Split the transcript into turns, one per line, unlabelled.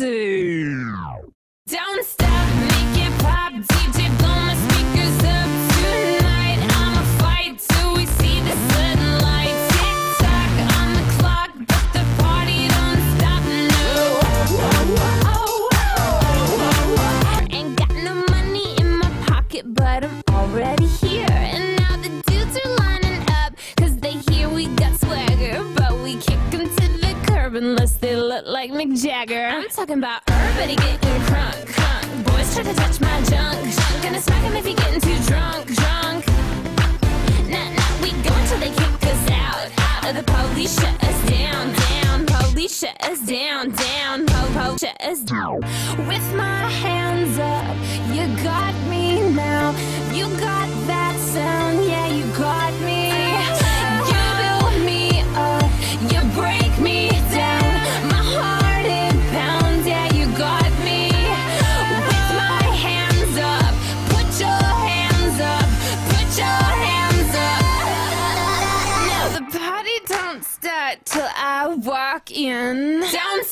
Don't stop, make it pop. DJ, my speakers up tonight. I'ma fight till we see the. Tick tock on the clock, but the party don't stop. No. Ain't got no money in my pocket, but I'm already here. And now the dudes are lining up, cause they hear we got swagger. But we to the curb unless they look like Mick Jagger. I'm talking about everybody getting crunk, crunk. Boys try to touch my junk, junk. Gonna smack 'em if he getting too drunk, drunk. Nah, nah, we go until they kick us out, out. Or the police shut us down, down. Police shut us down, down. Po, po, shut us down. With my hands up, you got me don't start till I walk in. Don't